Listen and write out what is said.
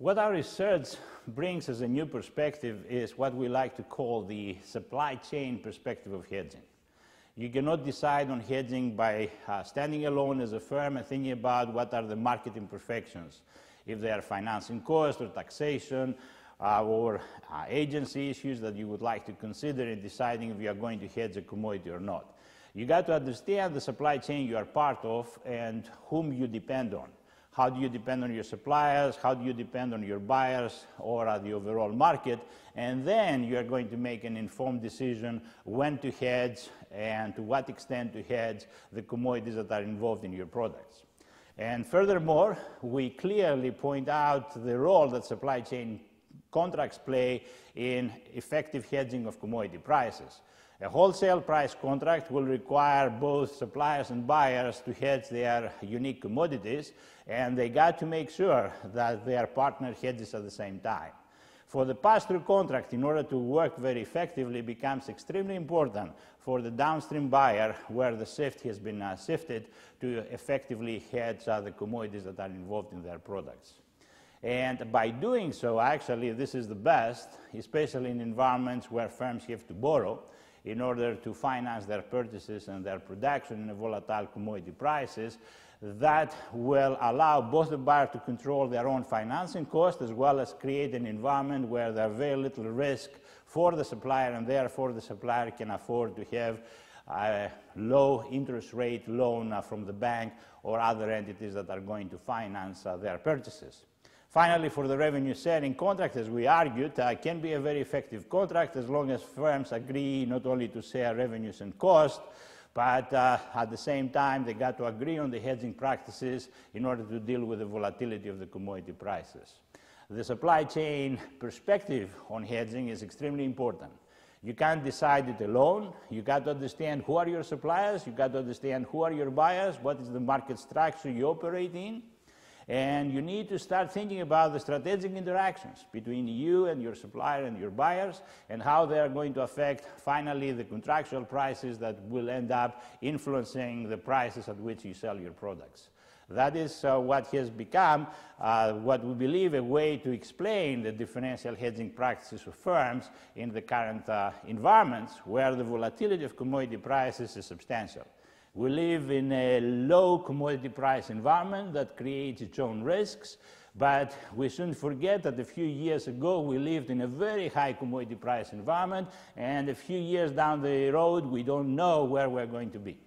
What our research brings as a new perspective is what we like to call the supply chain perspective of hedging. You cannot decide on hedging by uh, standing alone as a firm and thinking about what are the market imperfections, if they are financing costs or taxation uh, or uh, agency issues that you would like to consider in deciding if you are going to hedge a commodity or not. You got to understand the supply chain you are part of and whom you depend on. How do you depend on your suppliers? How do you depend on your buyers or the overall market? And then you are going to make an informed decision when to hedge and to what extent to hedge the commodities that are involved in your products. And furthermore, we clearly point out the role that supply chain contracts play in effective hedging of commodity prices. A wholesale price contract will require both suppliers and buyers to hedge their unique commodities, and they got to make sure that their partner hedges at the same time. For the pass-through contract, in order to work very effectively, becomes extremely important for the downstream buyer where the shift has been uh, sifted to effectively hedge uh, the commodities that are involved in their products. And by doing so, actually, this is the best, especially in environments where firms have to borrow in order to finance their purchases and their production in volatile commodity prices that will allow both the buyer to control their own financing cost as well as create an environment where there's very little risk for the supplier and therefore the supplier can afford to have a low interest rate loan from the bank or other entities that are going to finance uh, their purchases. Finally, for the revenue sharing contract, as we argued, uh, can be a very effective contract as long as firms agree not only to share revenues and costs, but uh, at the same time, they got to agree on the hedging practices in order to deal with the volatility of the commodity prices. The supply chain perspective on hedging is extremely important. You can't decide it alone. You got to understand who are your suppliers, you got to understand who are your buyers, what is the market structure you operate in, and you need to start thinking about the strategic interactions between you and your supplier and your buyers and how they are going to affect finally the contractual prices that will end up influencing the prices at which you sell your products. That is uh, what has become uh, what we believe a way to explain the differential hedging practices of firms in the current uh, environments where the volatility of commodity prices is substantial. We live in a low commodity price environment that creates its own risks, but we shouldn't forget that a few years ago we lived in a very high commodity price environment, and a few years down the road we don't know where we're going to be.